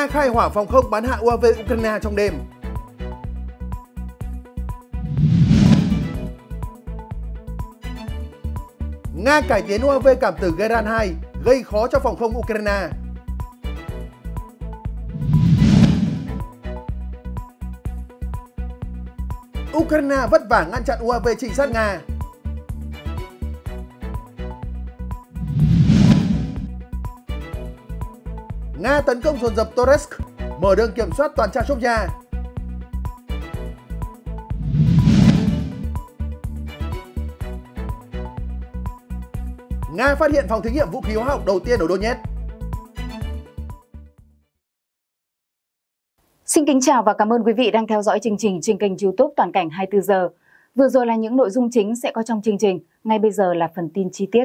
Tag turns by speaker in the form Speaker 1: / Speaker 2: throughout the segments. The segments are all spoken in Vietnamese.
Speaker 1: Nga khai hỏa phòng không bắn hạ UAV Ukraine trong đêm. Nga cải tiến UAV cảm tử Geran 2 gây khó cho phòng không Ukraine. Ukraine vất vả ngăn chặn UAV trinh sát Nga. Nga tấn công dồn dập Toresk, mở đường kiểm soát toàn trang Chashovya. Nga phát hiện phòng thí nghiệm vũ khí hóa học đầu tiên ở Donetsk.
Speaker 2: Xin kính chào và cảm ơn quý vị đang theo dõi chương trình trên kênh youtube Toàn cảnh 24 giờ. Vừa rồi là những nội dung chính sẽ có trong chương trình, ngay bây giờ là phần tin chi tiết.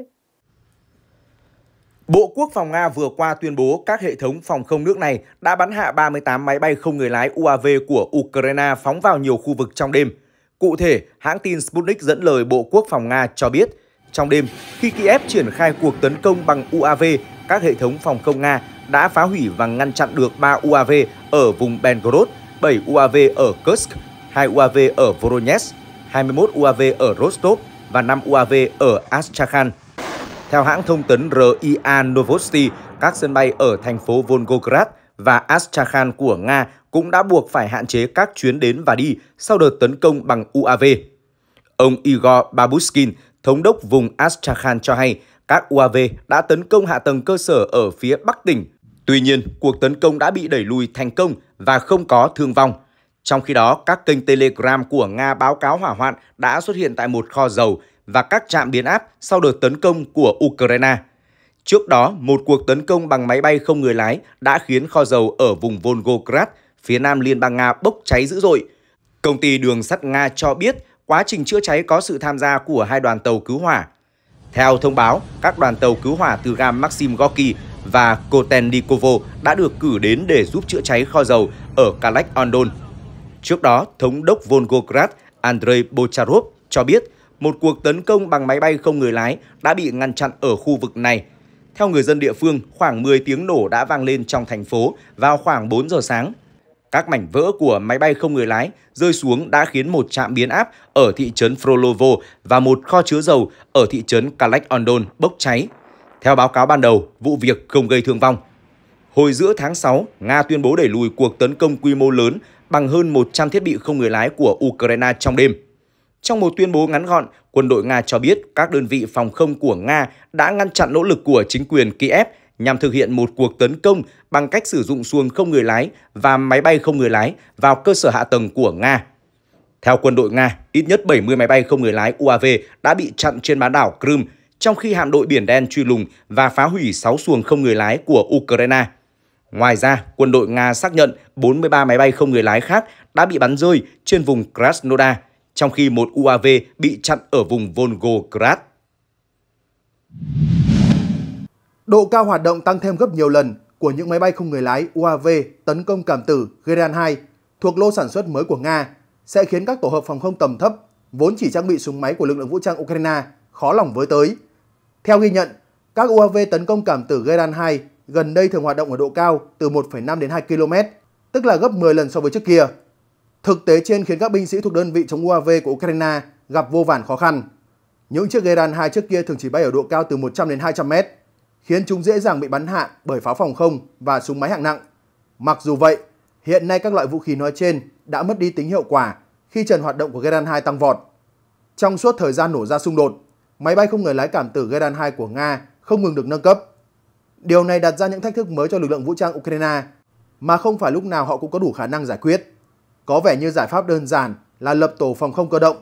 Speaker 3: Bộ Quốc phòng Nga vừa qua tuyên bố các hệ thống phòng không nước này đã bắn hạ 38 máy bay không người lái UAV của Ukraine phóng vào nhiều khu vực trong đêm. Cụ thể, hãng tin Sputnik dẫn lời Bộ Quốc phòng Nga cho biết, trong đêm, khi Kiev triển khai cuộc tấn công bằng UAV, các hệ thống phòng không Nga đã phá hủy và ngăn chặn được 3 UAV ở vùng Belgorod, 7 UAV ở Kursk, 2 UAV ở Voronezh, 21 UAV ở Rostov và 5 UAV ở Astrakhan. Theo hãng thông tấn RIA Novosti, các sân bay ở thành phố Volgograd và Astrakhan của Nga cũng đã buộc phải hạn chế các chuyến đến và đi sau đợt tấn công bằng UAV. Ông Igor Babushkin, thống đốc vùng Astrakhan cho hay các UAV đã tấn công hạ tầng cơ sở ở phía Bắc tỉnh. Tuy nhiên, cuộc tấn công đã bị đẩy lùi thành công và không có thương vong. Trong khi đó, các kênh Telegram của Nga báo cáo hỏa hoạn đã xuất hiện tại một kho dầu và các trạm biến áp sau đợt tấn công của Ukraine. Trước đó, một cuộc tấn công bằng máy bay không người lái đã khiến kho dầu ở vùng Volgograd, phía nam Liên bang Nga bốc cháy dữ dội. Công ty đường sắt Nga cho biết quá trình chữa cháy có sự tham gia của hai đoàn tàu cứu hỏa. Theo thông báo, các đoàn tàu cứu hỏa từ ga Maxim Gorky và Kotelnikovo đã được cử đến để giúp chữa cháy kho dầu ở Kalek Ondon. Trước đó, thống đốc Volgograd Andrei Bocharov cho biết một cuộc tấn công bằng máy bay không người lái đã bị ngăn chặn ở khu vực này. Theo người dân địa phương, khoảng 10 tiếng nổ đã vang lên trong thành phố vào khoảng 4 giờ sáng. Các mảnh vỡ của máy bay không người lái rơi xuống đã khiến một trạm biến áp ở thị trấn Frolovo và một kho chứa dầu ở thị trấn Kalek Ondon bốc cháy. Theo báo cáo ban đầu, vụ việc không gây thương vong. Hồi giữa tháng 6, Nga tuyên bố đẩy lùi cuộc tấn công quy mô lớn bằng hơn 100 thiết bị không người lái của Ukraine trong đêm. Trong một tuyên bố ngắn gọn, quân đội Nga cho biết các đơn vị phòng không của Nga đã ngăn chặn nỗ lực của chính quyền Kiev nhằm thực hiện một cuộc tấn công bằng cách sử dụng xuồng không người lái và máy bay không người lái vào cơ sở hạ tầng của Nga. Theo quân đội Nga, ít nhất 70 máy bay không người lái UAV đã bị chặn trên bán đảo Crimea, trong khi hạm đội Biển Đen truy lùng và phá hủy 6 xuồng không người lái của Ukraine. Ngoài ra, quân đội Nga xác nhận 43 máy bay không người lái khác đã bị bắn rơi trên vùng Krasnodar, trong khi một UAV bị chặn ở vùng Volgograd.
Speaker 1: Độ cao hoạt động tăng thêm gấp nhiều lần của những máy bay không người lái UAV tấn công cảm tử Geran 2 thuộc lô sản xuất mới của Nga sẽ khiến các tổ hợp phòng không tầm thấp vốn chỉ trang bị súng máy của lực lượng vũ trang Ukraine khó lòng với tới. Theo ghi nhận, các UAV tấn công cảm tử Geran 2 gần đây thường hoạt động ở độ cao từ 1,5 đến 2 km, tức là gấp 10 lần so với trước kia. Thực tế trên khiến các binh sĩ thuộc đơn vị chống UAV của Ukraine gặp vô vàn khó khăn. Những chiếc Geran 2 trước kia thường chỉ bay ở độ cao từ 100 đến 200 mét, khiến chúng dễ dàng bị bắn hạ bởi pháo phòng không và súng máy hạng nặng. Mặc dù vậy, hiện nay các loại vũ khí nói trên đã mất đi tính hiệu quả khi trần hoạt động của Geran 2 tăng vọt. Trong suốt thời gian nổ ra xung đột, máy bay không người lái cảm tử Geran 2 của Nga không ngừng được nâng cấp. Điều này đặt ra những thách thức mới cho lực lượng vũ trang Ukraine mà không phải lúc nào họ cũng có đủ khả năng giải quyết. Có vẻ như giải pháp đơn giản là lập tổ phòng không cơ động,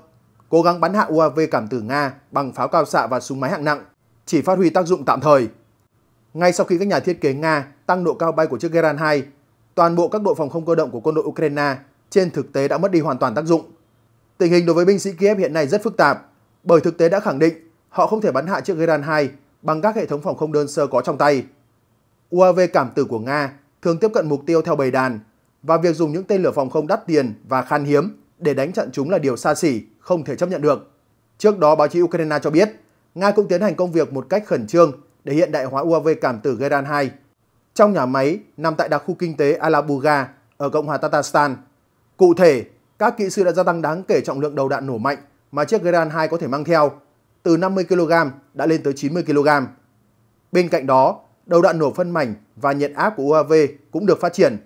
Speaker 1: cố gắng bắn hạ UAV cảm tử Nga bằng pháo cao xạ và súng máy hạng nặng, chỉ phát huy tác dụng tạm thời. Ngay sau khi các nhà thiết kế Nga tăng độ cao bay của chiếc Geran 2, toàn bộ các đội phòng không cơ động của quân đội Ukraine trên thực tế đã mất đi hoàn toàn tác dụng. Tình hình đối với binh sĩ Kiev hiện nay rất phức tạp, bởi thực tế đã khẳng định họ không thể bắn hạ chiếc Geran 2 bằng các hệ thống phòng không đơn sơ có trong tay. UAV cảm tử của Nga thường tiếp cận mục tiêu theo bầy đàn và việc dùng những tên lửa phòng không đắt tiền và khan hiếm để đánh chặn chúng là điều xa xỉ, không thể chấp nhận được. Trước đó, báo chí Ukraine cho biết, Nga cũng tiến hành công việc một cách khẩn trương để hiện đại hóa UAV cảm tử Geran 2. trong nhà máy nằm tại đặc khu kinh tế Alabuga ở Cộng hòa Tatarstan. Cụ thể, các kỹ sư đã gia tăng đáng kể trọng lượng đầu đạn nổ mạnh mà chiếc Geran 2 có thể mang theo, từ 50 kg đã lên tới 90 kg. Bên cạnh đó, đầu đạn nổ phân mảnh và nhiệt áp của UAV cũng được phát triển.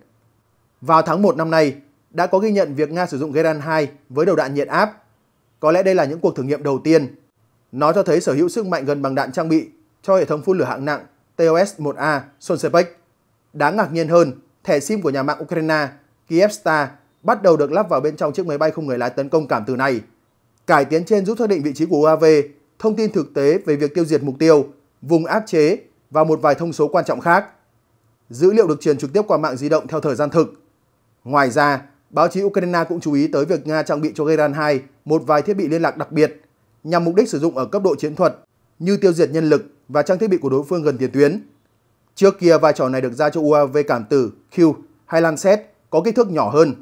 Speaker 1: Vào tháng 1 năm nay, đã có ghi nhận việc Nga sử dụng Geran 2 với đầu đạn nhiệt áp. Có lẽ đây là những cuộc thử nghiệm đầu tiên. Nó cho thấy sở hữu sức mạnh gần bằng đạn trang bị cho hệ thống phun lửa hạng nặng TOS-1A Solsepec. Đáng ngạc nhiên hơn, thẻ SIM của nhà mạng Ukraine Kievstar bắt đầu được lắp vào bên trong chiếc máy bay không người lái tấn công cảm tử này. Cải tiến trên giúp xác định vị trí của UAV, thông tin thực tế về việc tiêu diệt mục tiêu, vùng áp chế và một vài thông số quan trọng khác. Dữ liệu được truyền trực tiếp qua mạng di động theo thời gian thực. Ngoài ra, báo chí Ukraine cũng chú ý tới việc Nga trang bị cho Geran 2 một vài thiết bị liên lạc đặc biệt nhằm mục đích sử dụng ở cấp độ chiến thuật như tiêu diệt nhân lực và trang thiết bị của đối phương gần tiền tuyến. Trước kia vai trò này được giao cho UAV cảm tử Q hay Lancet có kích thước nhỏ hơn,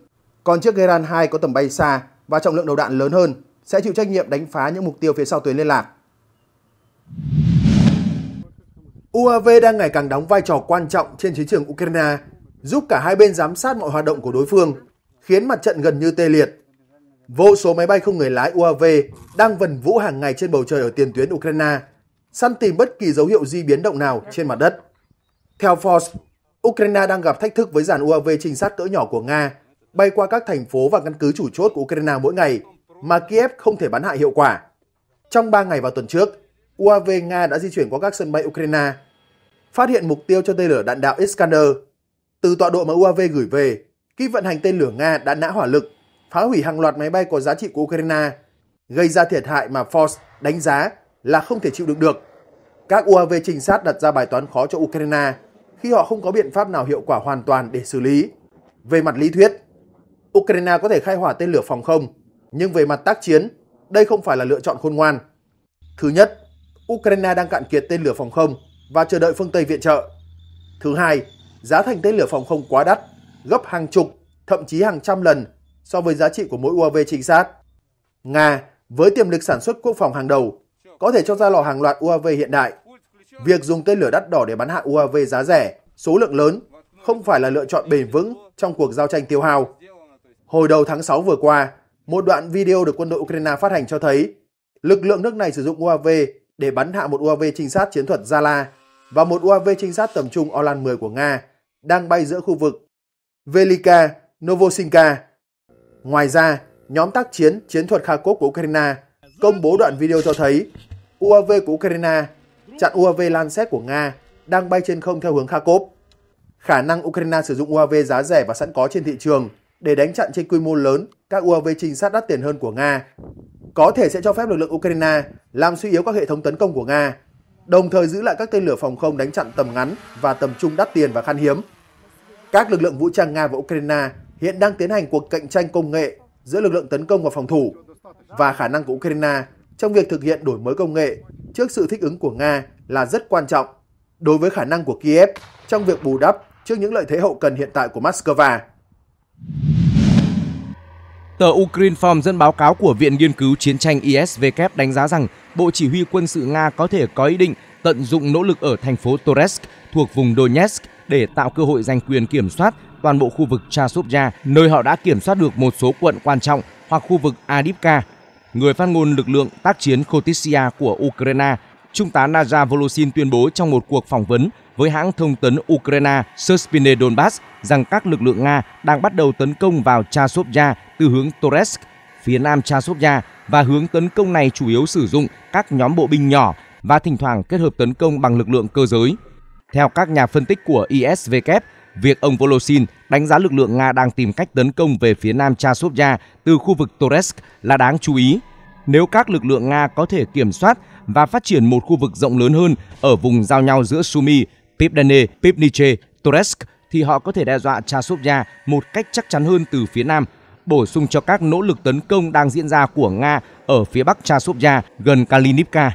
Speaker 1: còn chiếc Geran 2 có tầm bay xa và trọng lượng đầu đạn lớn hơn sẽ chịu trách nhiệm đánh phá những mục tiêu phía sau tuyến liên lạc. UAV đang ngày càng đóng vai trò quan trọng trên chiến trường Ukraine, giúp cả hai bên giám sát mọi hoạt động của đối phương, khiến mặt trận gần như tê liệt. Vô số máy bay không người lái UAV đang vần vũ hàng ngày trên bầu trời ở tiền tuyến Ukraine, săn tìm bất kỳ dấu hiệu di biến động nào trên mặt đất. Theo Force, Ukraine đang gặp thách thức với dàn UAV trinh sát cỡ nhỏ của Nga bay qua các thành phố và căn cứ chủ chốt của Ukraine mỗi ngày mà Kiev không thể bắn hạ hiệu quả. Trong 3 ngày vào tuần trước, UAV Nga đã di chuyển qua các sân bay Ukraine, phát hiện mục tiêu cho tên lửa đạn đạo Iskander. Từ tọa độ mà UAV gửi về, kíp vận hành tên lửa Nga đã nã hỏa lực, phá hủy hàng loạt máy bay có giá trị của Ukraine, gây ra thiệt hại mà Force đánh giá là không thể chịu đựng được. Các UAV trinh sát đặt ra bài toán khó cho Ukraine khi họ không có biện pháp nào hiệu quả hoàn toàn để xử lý. Về mặt lý thuyết, Ukraine có thể khai hỏa tên lửa phòng không, nhưng về mặt tác chiến, đây không phải là lựa chọn khôn ngoan. Thứ nhất, Ukraine đang cạn kiệt tên lửa phòng không và chờ đợi phương Tây viện trợ. Thứ hai, giá thành tên lửa phòng không quá đắt, gấp hàng chục, thậm chí hàng trăm lần so với giá trị của mỗi UAV trinh sát. Nga, với tiềm lực sản xuất quốc phòng hàng đầu, có thể cho ra lò hàng loạt UAV hiện đại. Việc dùng tên lửa đắt đỏ để bắn hạ UAV giá rẻ, số lượng lớn không phải là lựa chọn bền vững trong cuộc giao tranh tiêu hao. Hồi đầu tháng 6 vừa qua, một đoạn video được quân đội Ukraine phát hành cho thấy lực lượng nước này sử dụng UAV để bắn hạ một UAV trinh sát chiến thuật Zala và một UAV trinh sát tầm trung Orlan 10 của Nga đang bay giữa khu vực Velika, Novosinka. Ngoài ra, nhóm tác chiến chiến thuật Kharkov của Ukraine công bố đoạn video cho thấy UAV của Ukraine chặn UAV Lancet của Nga đang bay trên không theo hướng Kharkov. Khả năng Ukraine sử dụng UAV giá rẻ và sẵn có trên thị trường để đánh chặn trên quy mô lớn các UAV trinh sát đắt tiền hơn của Nga, có thể sẽ cho phép lực lượng Ukraine làm suy yếu các hệ thống tấn công của Nga, đồng thời giữ lại các tên lửa phòng không đánh chặn tầm ngắn và tầm trung đắt tiền và khan hiếm. Các lực lượng vũ trang Nga và Ukraine hiện đang tiến hành cuộc cạnh tranh công nghệ giữa lực lượng tấn công và phòng thủ và khả năng của Ukraine trong việc thực hiện đổi mới công nghệ trước sự thích ứng của Nga là rất quan trọng đối với khả năng của Kiev trong việc bù đắp trước những lợi thế hậu cần hiện tại của Moscow.
Speaker 3: Tờ Ukrinform dẫn báo cáo của Viện Nghiên cứu Chiến tranh ISW đánh giá rằng Bộ Chỉ huy quân sự Nga có thể có ý định tận dụng nỗ lực ở thành phố Toretsk thuộc vùng Donetsk để tạo cơ hội giành quyền kiểm soát toàn bộ khu vực Chasovya, nơi họ đã kiểm soát được một số quận quan trọng hoặc khu vực Adipka. Người phát ngôn lực lượng tác chiến Khotisia của Ukraine, Trung tá Naja Volosin tuyên bố trong một cuộc phỏng vấn với hãng thông tấn Ukraine Suspine Donbass rằng các lực lượng Nga đang bắt đầu tấn công vào Chasovya từ hướng Toretsk, phía nam Chasovya và hướng tấn công này chủ yếu sử dụng các nhóm bộ binh nhỏ và thỉnh thoảng kết hợp tấn công bằng lực lượng cơ giới. Theo các nhà phân tích của ISW, việc ông Volosin đánh giá lực lượng Nga đang tìm cách tấn công về phía nam Chasovya từ khu vực Toresk là đáng chú ý. Nếu các lực lượng Nga có thể kiểm soát và phát triển một khu vực rộng lớn hơn ở vùng giao nhau giữa Sumy, Pipdene, Pipniche, Toresk thì họ có thể đe dọa Chasovya một cách chắc chắn hơn từ phía nam, bổ sung cho các nỗ lực tấn công đang diễn ra của Nga ở phía bắc Chasovya gần Kalinivka.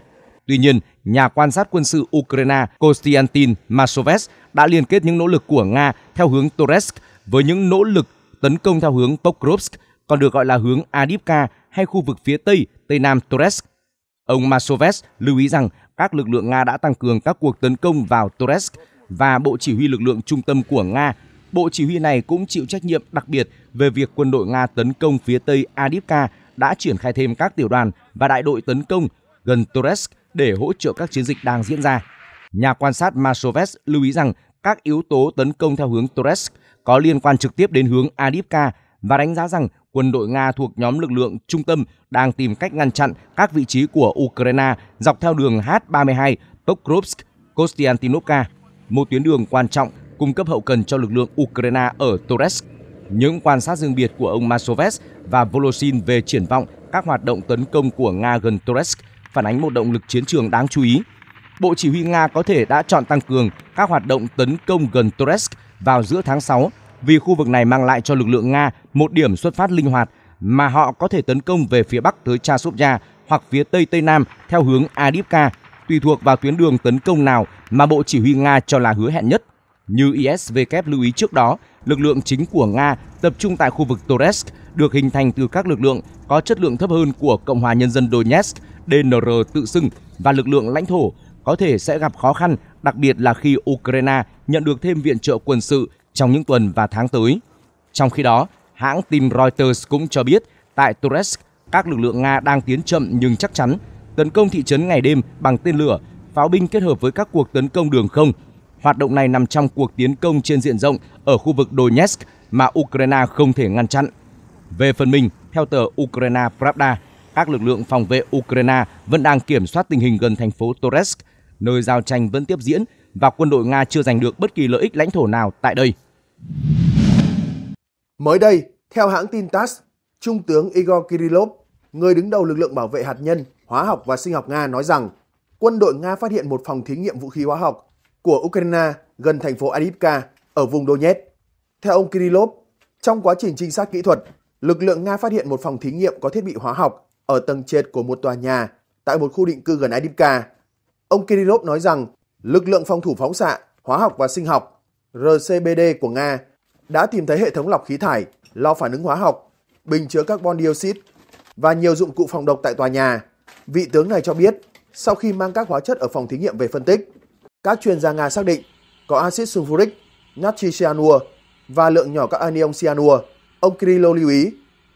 Speaker 3: Tuy nhiên, nhà quan sát quân sự Ukraine Konstantin Masoves đã liên kết những nỗ lực của Nga theo hướng Toretsk với những nỗ lực tấn công theo hướng Pokrovsk, còn được gọi là hướng Adivka hay khu vực phía tây, tây nam Toretsk. Ông Masoves lưu ý rằng các lực lượng Nga đã tăng cường các cuộc tấn công vào Toretsk và Bộ Chỉ huy lực lượng trung tâm của Nga. Bộ chỉ huy này cũng chịu trách nhiệm đặc biệt về việc quân đội Nga tấn công phía tây Adivka đã triển khai thêm các tiểu đoàn và đại đội tấn công gần Toretsk để hỗ trợ các chiến dịch đang diễn ra. Nhà quan sát Masoves lưu ý rằng các yếu tố tấn công theo hướng Toretsk có liên quan trực tiếp đến hướng Adipka và đánh giá rằng quân đội Nga thuộc nhóm lực lượng trung tâm đang tìm cách ngăn chặn các vị trí của Ukraine dọc theo đường H32 Pokrovsk Kostiantinovka, một tuyến đường quan trọng cung cấp hậu cần cho lực lượng Ukraine ở Toretsk. Những quan sát riêng biệt của ông Masoves và Voloshin về triển vọng các hoạt động tấn công của Nga gần Toretsk phản ánh một động lực chiến trường đáng chú ý. Bộ Chỉ huy Nga có thể đã chọn tăng cường các hoạt động tấn công gần Toretsk vào giữa tháng 6 vì khu vực này mang lại cho lực lượng Nga một điểm xuất phát linh hoạt mà họ có thể tấn công về phía bắc tới Chasovya hoặc phía tây tây nam theo hướng Adivka, tùy thuộc vào tuyến đường tấn công nào mà Bộ Chỉ huy Nga cho là hứa hẹn nhất. Như ISVK lưu ý trước đó, lực lượng chính của Nga tập trung tại khu vực Toretsk được hình thành từ các lực lượng có chất lượng thấp hơn của Cộng hòa Nhân dân Donetsk, DNR tự xưng và lực lượng lãnh thổ có thể sẽ gặp khó khăn, đặc biệt là khi Ukraine nhận được thêm viện trợ quân sự trong những tuần và tháng tới. Trong khi đó, hãng tin Reuters cũng cho biết tại Turetsk, các lực lượng Nga đang tiến chậm nhưng chắc chắn tấn công thị trấn ngày đêm bằng tên lửa, pháo binh kết hợp với các cuộc tấn công đường không. Hoạt động này nằm trong cuộc tiến công trên diện rộng ở khu vực Donetsk mà Ukraine không thể ngăn chặn. Về phần mình, theo tờ Ukraine Pravda, các lực lượng phòng vệ Ukraine vẫn đang kiểm soát tình hình gần thành phố Toretsk, nơi giao tranh vẫn tiếp diễn và quân đội Nga chưa giành được bất kỳ lợi ích lãnh thổ nào tại đây.
Speaker 1: Mới đây, theo hãng tin TASS, Trung tướng Igor Kirillov, người đứng đầu lực lượng bảo vệ hạt nhân, hóa học và sinh học Nga nói rằng quân đội Nga phát hiện một phòng thí nghiệm vũ khí hóa học của Ukraine gần thành phố Adivka ở vùng Donetsk. Theo ông Kirillov, trong quá trình trinh sát kỹ thuật, lực lượng Nga phát hiện một phòng thí nghiệm có thiết bị hóa học ở tầng trệt của một tòa nhà tại một khu định cư gần Adimka. Ông Kirillov nói rằng lực lượng phòng thủ phóng xạ, hóa học và sinh học RCBD của Nga đã tìm thấy hệ thống lọc khí thải, lo phản ứng hóa học, bình chứa carbon dioxide và nhiều dụng cụ phòng độc tại tòa nhà. Vị tướng này cho biết, sau khi mang các hóa chất ở phòng thí nghiệm về phân tích, các chuyên gia Nga xác định có axit sulfuric, natri cyanua và lượng nhỏ các anion cyanua. Ông Kirillov lưu ý,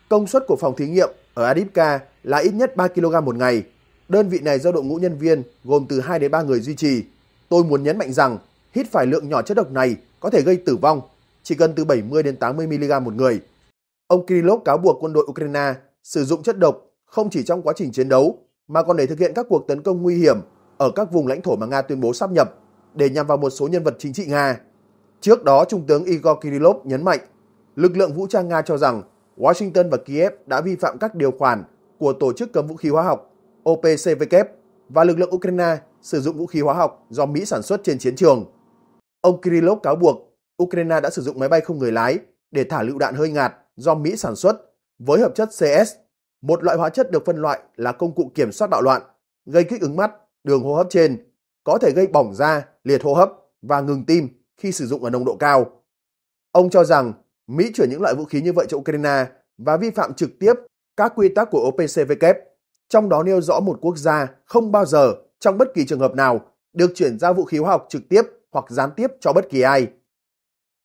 Speaker 1: công suất của phòng thí nghiệm ở Adipka là ít nhất 3 kg một ngày. Đơn vị này do đội ngũ nhân viên gồm từ 2 đến 3 người duy trì. Tôi muốn nhấn mạnh rằng hít phải lượng nhỏ chất độc này có thể gây tử vong, chỉ cần từ 70 đến 80 mg một người. Ông Kirillov cáo buộc quân đội Ukraine sử dụng chất độc không chỉ trong quá trình chiến đấu mà còn để thực hiện các cuộc tấn công nguy hiểm ở các vùng lãnh thổ mà Nga tuyên bố sắp nhập để nhằm vào một số nhân vật chính trị Nga. Trước đó, Trung tướng Igor Kirillov nhấn mạnh, lực lượng vũ trang Nga cho rằng Washington và Kiev đã vi phạm các điều khoản của Tổ chức Cấm Vũ khí Hóa học OPCW và lực lượng Ukraine sử dụng vũ khí hóa học do Mỹ sản xuất trên chiến trường. Ông Kirillov cáo buộc Ukraine đã sử dụng máy bay không người lái để thả lựu đạn hơi ngạt do Mỹ sản xuất với hợp chất CS, một loại hóa chất được phân loại là công cụ kiểm soát bạo loạn, gây kích ứng mắt, đường hô hấp trên, có thể gây bỏng da, liệt hô hấp và ngừng tim khi sử dụng ở nồng độ cao. Ông cho rằng Mỹ chuyển những loại vũ khí như vậy cho Ukraine và vi phạm trực tiếp các quy tắc của OPCW, trong đó nêu rõ một quốc gia không bao giờ trong bất kỳ trường hợp nào được chuyển giao vũ khí hóa học trực tiếp hoặc gián tiếp cho bất kỳ ai.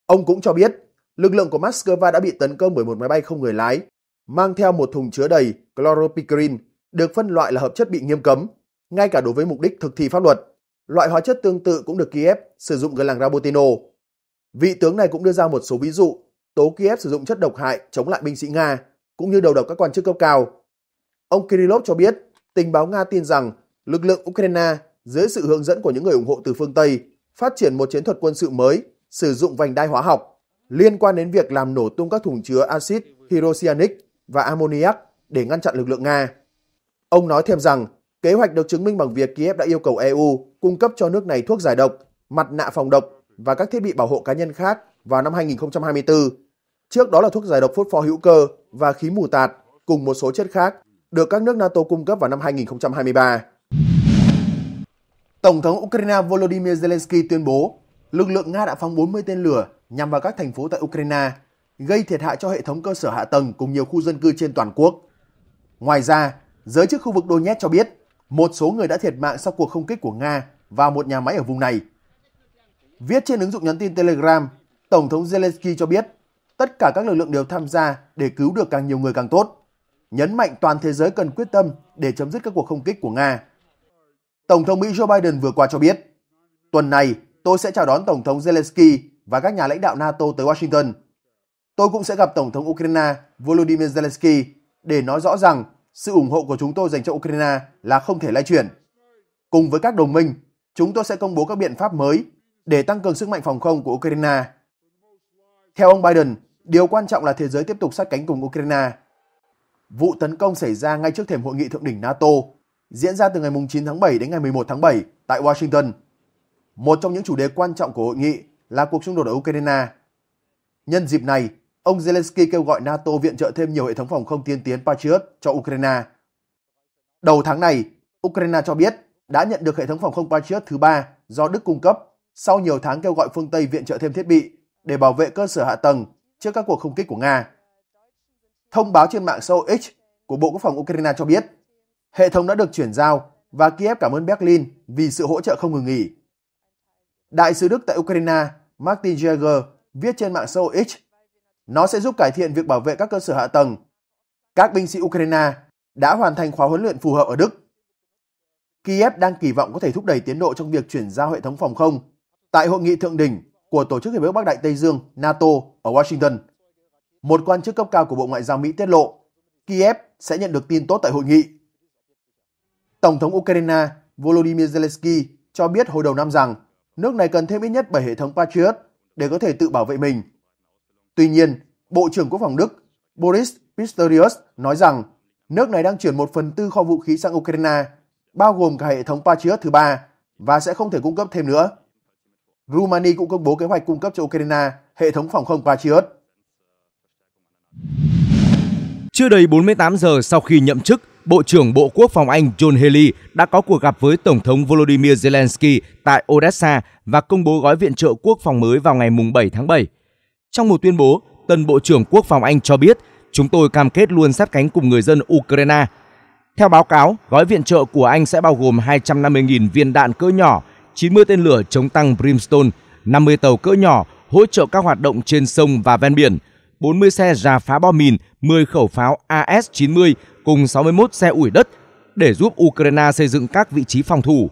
Speaker 1: Ông cũng cho biết, lực lượng của Moscow đã bị tấn công bởi một máy bay không người lái, mang theo một thùng chứa đầy chloropicrin, được phân loại là hợp chất bị nghiêm cấm, ngay cả đối với mục đích thực thi pháp luật. Loại hóa chất tương tự cũng được Kiev sử dụng gần làng Rabotino. Vị tướng này cũng đưa ra một số ví dụ tố Kiev sử dụng chất độc hại chống lại binh sĩ Nga, cũng như đầu độc các quan chức cấp cao. Ông Kirillov cho biết, tình báo Nga tin rằng lực lượng Ukraine dưới sự hướng dẫn của những người ủng hộ từ phương Tây phát triển một chiến thuật quân sự mới sử dụng vành đai hóa học liên quan đến việc làm nổ tung các thùng chứa axit hydrocyanic và ammoniac để ngăn chặn lực lượng Nga. Ông nói thêm rằng kế hoạch được chứng minh bằng việc Kiev đã yêu cầu EU cung cấp cho nước này thuốc giải độc, mặt nạ phòng độc và các thiết bị bảo hộ cá nhân khác vào năm 2024. Trước đó là thuốc giải độc phốt pho hữu cơ và khí mù tạt cùng một số chất khác được các nước NATO cung cấp vào năm 2023. Tổng thống Ukraine Volodymyr Zelensky tuyên bố lực lượng Nga đã phóng 40 tên lửa nhằm vào các thành phố tại Ukraine, gây thiệt hại cho hệ thống cơ sở hạ tầng cùng nhiều khu dân cư trên toàn quốc. Ngoài ra, giới chức khu vực Donetsk cho biết một số người đã thiệt mạng sau cuộc không kích của Nga vào một nhà máy ở vùng này. Viết trên ứng dụng nhắn tin Telegram, Tổng thống Zelensky cho biết tất cả các lực lượng đều tham gia để cứu được càng nhiều người càng tốt. Nhấn mạnh toàn thế giới cần quyết tâm để chấm dứt các cuộc không kích của Nga. Tổng thống Mỹ Joe Biden vừa qua cho biết, tuần này tôi sẽ chào đón Tổng thống Zelensky và các nhà lãnh đạo NATO tới Washington. Tôi cũng sẽ gặp Tổng thống Ukraine Volodymyr Zelensky để nói rõ rằng sự ủng hộ của chúng tôi dành cho Ukraine là không thể lay chuyển. Cùng với các đồng minh, chúng tôi sẽ công bố các biện pháp mới để tăng cường sức mạnh phòng không của Ukraine. Theo ông Biden, điều quan trọng là thế giới tiếp tục sát cánh cùng Ukraine. Vụ tấn công xảy ra ngay trước thềm hội nghị thượng đỉnh NATO, diễn ra từ ngày 9 tháng 7 đến ngày 11 tháng 7 tại Washington. Một trong những chủ đề quan trọng của hội nghị là cuộc xung đột ở Ukraine. Nhân dịp này, ông Zelensky kêu gọi NATO viện trợ thêm nhiều hệ thống phòng không tiên tiến Patriot cho Ukraine. Đầu tháng này, Ukraine cho biết đã nhận được hệ thống phòng không Patriot thứ ba do Đức cung cấp sau nhiều tháng kêu gọi phương Tây viện trợ thêm thiết bị để bảo vệ cơ sở hạ tầng trước các cuộc không kích của Nga. Thông báo trên mạng xã hội X của Bộ Quốc phòng Ukraine cho biết, hệ thống đã được chuyển giao và Kiev cảm ơn Berlin vì sự hỗ trợ không ngừng nghỉ. Đại sứ Đức tại Ukraine Martin Jäger viết trên mạng xã hội X, nó sẽ giúp cải thiện việc bảo vệ các cơ sở hạ tầng. Các binh sĩ Ukraine đã hoàn thành khóa huấn luyện phù hợp ở Đức. Kiev đang kỳ vọng có thể thúc đẩy tiến độ trong việc chuyển giao hệ thống phòng không tại hội nghị thượng đỉnh của Tổ chức Hiệp ước Bắc Đại Tây Dương NATO ở Washington. Một quan chức cấp cao của Bộ Ngoại giao Mỹ tiết lộ Kiev sẽ nhận được tin tốt tại hội nghị. Tổng thống Ukraine Volodymyr Zelensky cho biết hồi đầu năm rằng nước này cần thêm ít nhất 7 hệ thống Patriot để có thể tự bảo vệ mình. Tuy nhiên, Bộ trưởng Quốc phòng Đức Boris Pistorius nói rằng nước này đang chuyển một phần tư kho vũ khí sang Ukraine, bao gồm cả hệ thống Patriot thứ ba và sẽ không thể cung cấp thêm nữa. Rumani cũng công bố kế hoạch cung cấp cho Ukraine hệ thống phòng không Patriot.
Speaker 3: Chưa đầy 48 giờ sau khi nhậm chức, Bộ trưởng Bộ Quốc phòng Anh John Healey đã có cuộc gặp với Tổng thống Volodymyr Zelensky tại Odessa và công bố gói viện trợ quốc phòng mới vào ngày 7 tháng 7. Trong một tuyên bố, tân Bộ trưởng Quốc phòng Anh cho biết, chúng tôi cam kết luôn sát cánh cùng người dân Ukraine. Theo báo cáo, gói viện trợ của Anh sẽ bao gồm 250.000 viên đạn cỡ nhỏ, 90 tên lửa chống tăng Brimstone, 50 tàu cỡ nhỏ hỗ trợ các hoạt động trên sông và ven biển, 40 xe rà phá bom mìn, 10 khẩu pháo AS-90 cùng 61 xe ủi đất để giúp Ukraine xây dựng các vị trí phòng thủ.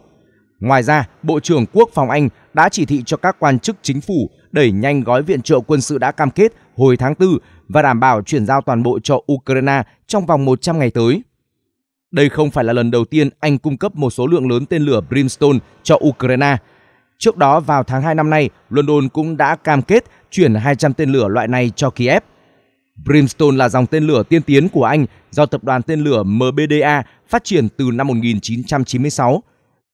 Speaker 3: Ngoài ra, Bộ trưởng Quốc phòng Anh đã chỉ thị cho các quan chức chính phủ đẩy nhanh gói viện trợ quân sự đã cam kết hồi tháng 4 và đảm bảo chuyển giao toàn bộ cho Ukraine trong vòng 100 ngày tới. Đây không phải là lần đầu tiên Anh cung cấp một số lượng lớn tên lửa Brimstone cho Ukraine. Trước đó vào tháng 2 năm nay, London cũng đã cam kết chuyển 200 tên lửa loại này cho Kiev. Brimstone là dòng tên lửa tiên tiến của Anh do tập đoàn tên lửa MBDA phát triển từ năm 1996.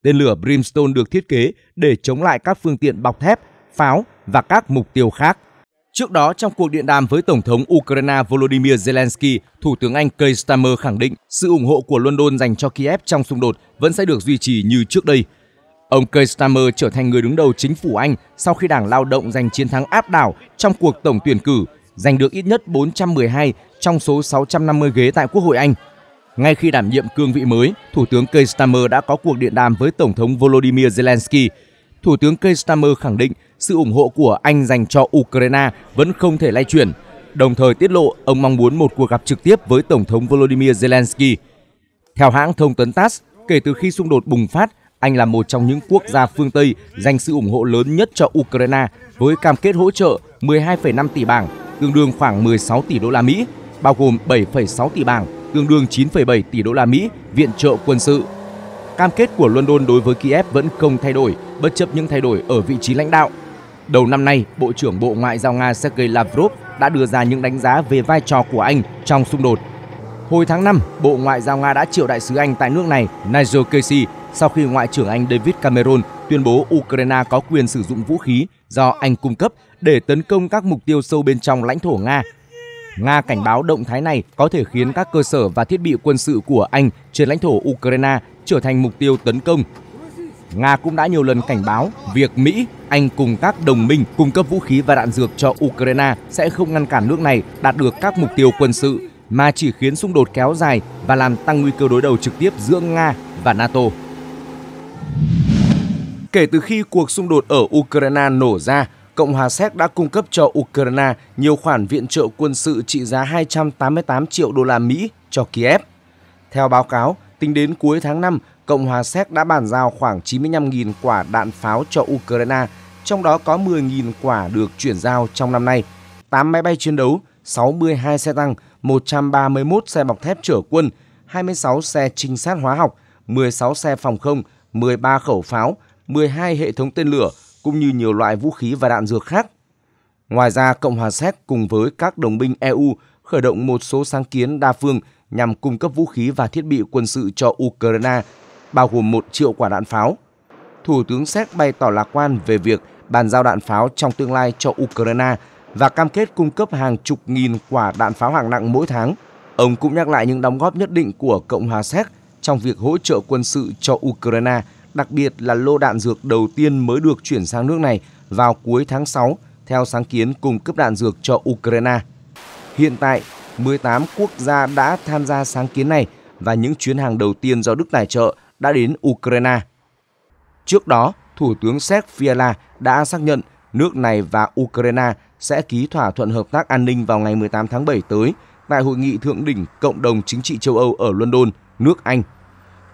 Speaker 3: Tên lửa Brimstone được thiết kế để chống lại các phương tiện bọc thép, pháo và các mục tiêu khác. Trước đó, trong cuộc điện đàm với Tổng thống Ukraine Volodymyr Zelensky, Thủ tướng Anh Keir Starmer khẳng định sự ủng hộ của London dành cho Kiev trong xung đột vẫn sẽ được duy trì như trước đây. Ông Keir Starmer trở thành người đứng đầu chính phủ Anh sau khi Đảng Lao động giành chiến thắng áp đảo trong cuộc tổng tuyển cử, giành được ít nhất 412 trong số 650 ghế tại Quốc hội Anh. Ngay khi đảm nhiệm cương vị mới, Thủ tướng Keir Starmer đã có cuộc điện đàm với Tổng thống Volodymyr Zelensky. Thủ tướng Keir Starmer khẳng định sự ủng hộ của Anh dành cho Ukraine vẫn không thể lay chuyển, đồng thời tiết lộ ông mong muốn một cuộc gặp trực tiếp với Tổng thống Volodymyr Zelensky. Theo hãng thông tấn TASS, kể từ khi xung đột bùng phát, anh là một trong những quốc gia phương Tây dành sự ủng hộ lớn nhất cho Ukraine với cam kết hỗ trợ 12,5 tỷ bảng, tương đương khoảng 16 tỷ đô la Mỹ, bao gồm 7,6 tỷ bảng, tương đương 9,7 tỷ đô la Mỹ viện trợ quân sự. Cam kết của London đối với Kiev vẫn không thay đổi, bất chấp những thay đổi ở vị trí lãnh đạo. Đầu năm nay, Bộ trưởng Bộ Ngoại giao Nga Sergei Lavrov đã đưa ra những đánh giá về vai trò của Anh trong xung đột. Hồi tháng 5, Bộ Ngoại giao Nga đã triệu đại sứ Anh tại nước này Nigel Casey sau khi Ngoại trưởng Anh David Cameron tuyên bố Ukraine có quyền sử dụng vũ khí do Anh cung cấp để tấn công các mục tiêu sâu bên trong lãnh thổ Nga. Nga cảnh báo động thái này có thể khiến các cơ sở và thiết bị quân sự của Anh trên lãnh thổ Ukraine trở thành mục tiêu tấn công. Nga cũng đã nhiều lần cảnh báo việc Mỹ, Anh cùng các đồng minh cung cấp vũ khí và đạn dược cho Ukraine sẽ không ngăn cản nước này đạt được các mục tiêu quân sự mà chỉ khiến xung đột kéo dài và làm tăng nguy cơ đối đầu trực tiếp giữa Nga và NATO. Kể từ khi cuộc xung đột ở Ukraine nổ ra, Cộng hòa Séc đã cung cấp cho Ukraine nhiều khoản viện trợ quân sự trị giá 288 triệu đô la Mỹ cho Kiev. Theo báo cáo, tính đến cuối tháng 5, Cộng hòa Séc đã bàn giao khoảng 95.000 quả đạn pháo cho Ukraine, trong đó có 10.000 quả được chuyển giao trong năm nay, 8 máy bay chiến đấu, 62 xe tăng, 131 xe bọc thép chở quân, 26 xe trinh sát hóa học, 16 xe phòng không, 13 khẩu pháo, 12 hệ thống tên lửa cũng như nhiều loại vũ khí và đạn dược khác. Ngoài ra, Cộng hòa Séc cùng với các đồng minh EU khởi động một số sáng kiến đa phương nhằm cung cấp vũ khí và thiết bị quân sự cho Ukraine, bao gồm 1 triệu quả đạn pháo. Thủ tướng Séc bày tỏ lạc quan về việc bàn giao đạn pháo trong tương lai cho Ukraine và cam kết cung cấp hàng chục nghìn quả đạn pháo hạng nặng mỗi tháng. Ông cũng nhắc lại những đóng góp nhất định của Cộng hòa Séc trong việc hỗ trợ quân sự cho Ukraine, đặc biệt là lô đạn dược đầu tiên mới được chuyển sang nước này vào cuối tháng 6 theo sáng kiến cung cấp đạn dược cho Ukraine. Hiện tại, 18 quốc gia đã tham gia sáng kiến này và những chuyến hàng đầu tiên do Đức tài trợ đã đến Ukraine. Trước đó, Thủ tướng Séc Fiala đã xác nhận nước này và Ukraine sẽ ký thỏa thuận hợp tác an ninh vào ngày 18 tháng 7 tới tại hội nghị thượng đỉnh Cộng đồng Chính trị châu Âu ở London, nước Anh.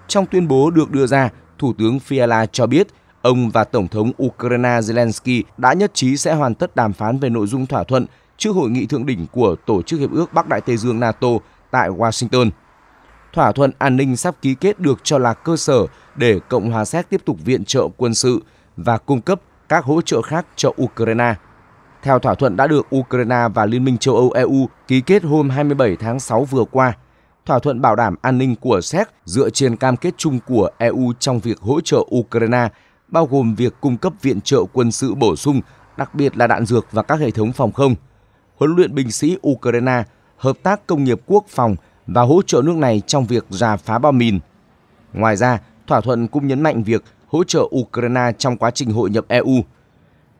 Speaker 3: Trong tuyên bố được đưa ra, Thủ tướng Fiala cho biết ông và Tổng thống Ukraine Zelensky đã nhất trí sẽ hoàn tất đàm phán về nội dung thỏa thuận trước hội nghị thượng đỉnh của Tổ chức Hiệp ước Bắc Đại Tây Dương NATO tại Washington. Thỏa thuận an ninh sắp ký kết được cho là cơ sở để Cộng hòa Séc tiếp tục viện trợ quân sự và cung cấp các hỗ trợ khác cho Ukraine. Theo thỏa thuận đã được Ukraine và Liên minh châu Âu EU ký kết hôm 27 tháng 6 vừa qua, thỏa thuận bảo đảm an ninh của Séc dựa trên cam kết chung của EU trong việc hỗ trợ Ukraine, bao gồm việc cung cấp viện trợ quân sự bổ sung, đặc biệt là đạn dược và các hệ thống phòng không, huấn luyện binh sĩ Ukraine, hợp tác công nghiệp quốc phòng và hỗ trợ nước này trong việc rà phá bom mìn. Ngoài ra, thỏa thuận cũng nhấn mạnh việc hỗ trợ Ukraine trong quá trình hội nhập EU.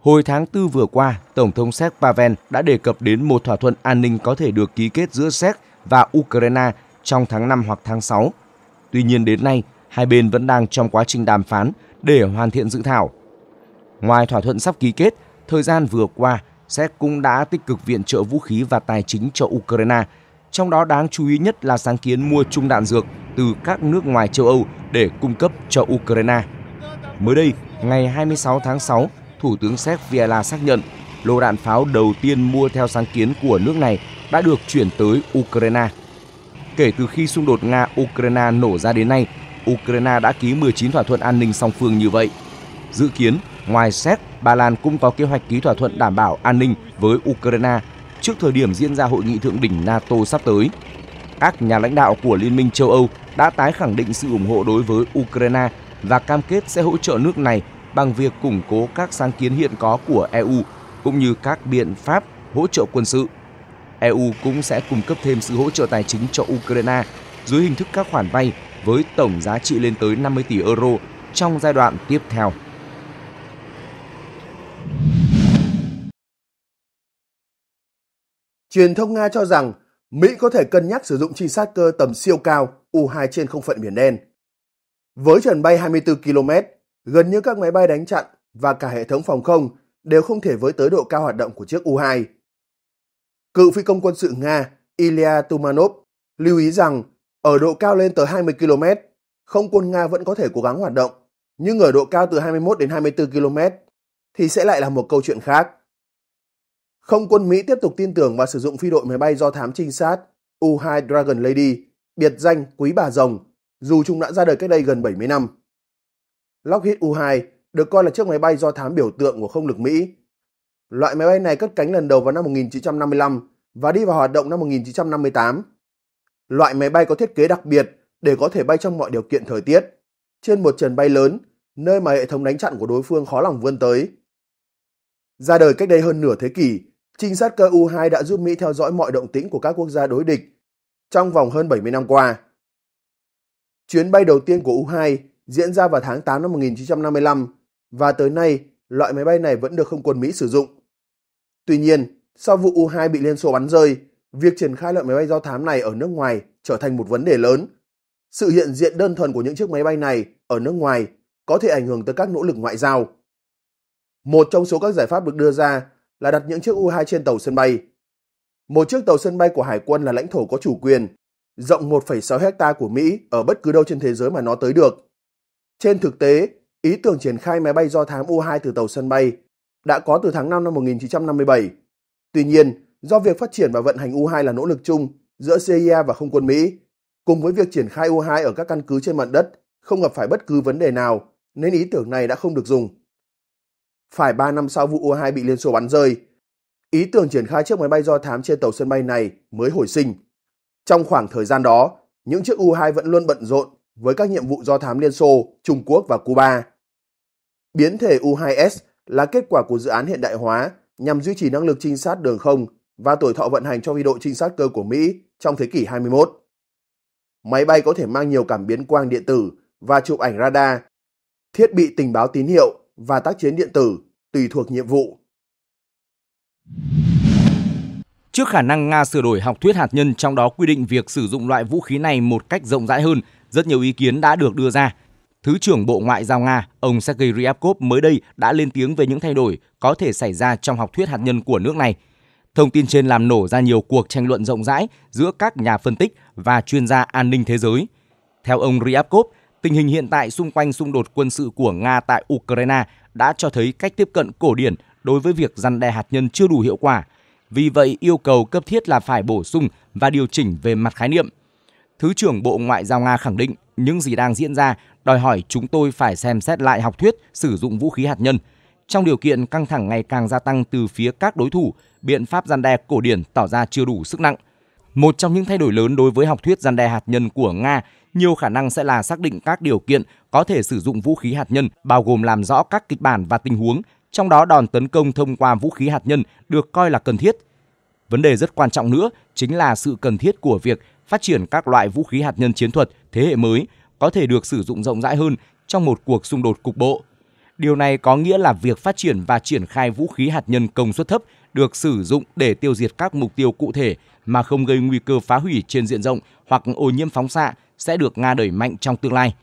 Speaker 3: Hồi tháng 4 vừa qua, Tổng thống Séc Pavel đã đề cập đến một thỏa thuận an ninh có thể được ký kết giữa Séc và Ukraine trong tháng 5 hoặc tháng 6. Tuy nhiên đến nay, hai bên vẫn đang trong quá trình đàm phán để hoàn thiện dự thảo. Ngoài thỏa thuận sắp ký kết, thời gian vừa qua, Séc cũng đã tích cực viện trợ vũ khí và tài chính cho Ukraine, trong đó đáng chú ý nhất là sáng kiến mua chung đạn dược từ các nước ngoài châu Âu để cung cấp cho Ukraine. Mới đây, ngày 26 tháng 6, Thủ tướng Séc Viala xác nhận lô đạn pháo đầu tiên mua theo sáng kiến của nước này đã được chuyển tới Ukraine. Kể từ khi xung đột Nga-Ukraine nổ ra đến nay, Ukraine đã ký 19 thỏa thuận an ninh song phương như vậy. Dự kiến, ngoài Séc, Ba Lan cũng có kế hoạch ký thỏa thuận đảm bảo an ninh với Ukraine trước thời điểm diễn ra hội nghị thượng đỉnh NATO sắp tới. Các nhà lãnh đạo của Liên minh châu Âu đã tái khẳng định sự ủng hộ đối với Ukraine và cam kết sẽ hỗ trợ nước này bằng việc củng cố các sáng kiến hiện có của EU cũng như các biện pháp hỗ trợ quân sự. EU cũng sẽ cung cấp thêm sự hỗ trợ tài chính cho Ukraine dưới hình thức các khoản vay với tổng giá trị lên tới 50 tỷ euro trong giai đoạn tiếp theo.
Speaker 1: Truyền thông Nga cho rằng Mỹ có thể cân nhắc sử dụng trinh sát cơ tầm siêu cao U-2 trên không phận Biển Đen. Với trần bay 24 km, gần như các máy bay đánh chặn và cả hệ thống phòng không đều không thể với tới độ cao hoạt động của chiếc U-2. Cựu phi công quân sự Nga Ilya Tumanov lưu ý rằng ở độ cao lên tới 20 km, không quân Nga vẫn có thể cố gắng hoạt động, nhưng ở độ cao từ 21 đến 24 km thì sẽ lại là một câu chuyện khác. Không quân Mỹ tiếp tục tin tưởng và sử dụng phi đội máy bay do thám trinh sát U-2 Dragon Lady, biệt danh Quý Bà Rồng, dù chúng đã ra đời cách đây gần 70 năm. Lockheed U-2 được coi là chiếc máy bay do thám biểu tượng của không lực Mỹ. Loại máy bay này cất cánh lần đầu vào năm 1955 và đi vào hoạt động năm 1958. Loại máy bay có thiết kế đặc biệt để có thể bay trong mọi điều kiện thời tiết, trên một trần bay lớn, nơi mà hệ thống đánh chặn của đối phương khó lòng vươn tới. Ra đời cách đây hơn nửa thế kỷ, trinh sát cơ U-2 đã giúp Mỹ theo dõi mọi động tĩnh của các quốc gia đối địch trong vòng hơn 70 năm qua. Chuyến bay đầu tiên của U-2 diễn ra vào tháng 8 năm 1955 và tới nay loại máy bay này vẫn được không quân Mỹ sử dụng. Tuy nhiên, sau vụ U-2 bị Liên Xô bắn rơi, việc triển khai loại máy bay do thám này ở nước ngoài trở thành một vấn đề lớn. Sự hiện diện đơn thuần của những chiếc máy bay này ở nước ngoài có thể ảnh hưởng tới các nỗ lực ngoại giao. Một trong số các giải pháp được đưa ra là đặt những chiếc U-2 trên tàu sân bay. Một chiếc tàu sân bay của Hải quân là lãnh thổ có chủ quyền, rộng 1,6 hecta của Mỹ ở bất cứ đâu trên thế giới mà nó tới được. Trên thực tế, ý tưởng triển khai máy bay do thám U-2 từ tàu sân bay đã có từ tháng 5 năm 1957. Tuy nhiên, do việc phát triển và vận hành U-2 là nỗ lực chung giữa CIA và không quân Mỹ, cùng với việc triển khai U-2 ở các căn cứ trên mặt đất không gặp phải bất cứ vấn đề nào, nên ý tưởng này đã không được dùng. Phải 3 năm sau vụ U-2 bị Liên Xô bắn rơi, ý tưởng triển khai chiếc máy bay do thám trên tàu sân bay này mới hồi sinh. Trong khoảng thời gian đó, những chiếc U-2 vẫn luôn bận rộn với các nhiệm vụ do thám Liên Xô, Trung Quốc và Cuba. Biến thể U-2S là kết quả của dự án hiện đại hóa nhằm duy trì năng lực trinh sát đường không và tuổi thọ vận hành cho phi đội trinh sát cơ của Mỹ trong thế kỷ 21. Máy bay có thể mang nhiều cảm biến quang điện tử và chụp ảnh radar, thiết bị tình báo tín hiệu và tác chiến điện tử tùy thuộc nhiệm vụ.
Speaker 3: Trước khả năng Nga sửa đổi học thuyết hạt nhân trong đó quy định việc sử dụng loại vũ khí này một cách rộng rãi hơn, rất nhiều ý kiến đã được đưa ra. Thứ trưởng Bộ Ngoại giao Nga, ông Sergei Ryabkov mới đây đã lên tiếng về những thay đổi có thể xảy ra trong học thuyết hạt nhân của nước này. Thông tin trên làm nổ ra nhiều cuộc tranh luận rộng rãi giữa các nhà phân tích và chuyên gia an ninh thế giới. Theo ông Ryabkov, tình hình hiện tại xung quanh xung đột quân sự của Nga tại Ukraine đã cho thấy cách tiếp cận cổ điển đối với việc răn đe hạt nhân chưa đủ hiệu quả. Vì vậy, yêu cầu cấp thiết là phải bổ sung và điều chỉnh về mặt khái niệm. Thứ trưởng Bộ Ngoại giao Nga khẳng định những gì đang diễn ra đòi hỏi chúng tôi phải xem xét lại học thuyết sử dụng vũ khí hạt nhân. Trong điều kiện căng thẳng ngày càng gia tăng từ phía các đối thủ, biện pháp gian đe cổ điển tỏ ra chưa đủ sức nặng. Một trong những thay đổi lớn đối với học thuyết gian đe hạt nhân của Nga nhiều khả năng sẽ là xác định các điều kiện có thể sử dụng vũ khí hạt nhân, bao gồm làm rõ các kịch bản và tình huống, trong đó đòn tấn công thông qua vũ khí hạt nhân được coi là cần thiết. Vấn đề rất quan trọng nữa chính là sự cần thiết của việc phát triển các loại vũ khí hạt nhân chiến thuật thế hệ mới có thể được sử dụng rộng rãi hơn trong một cuộc xung đột cục bộ. Điều này có nghĩa là việc phát triển và triển khai vũ khí hạt nhân công suất thấp được sử dụng để tiêu diệt các mục tiêu cụ thể mà không gây nguy cơ phá hủy trên diện rộng hoặc ô nhiễm phóng xạ sẽ được Nga đẩy mạnh trong tương lai.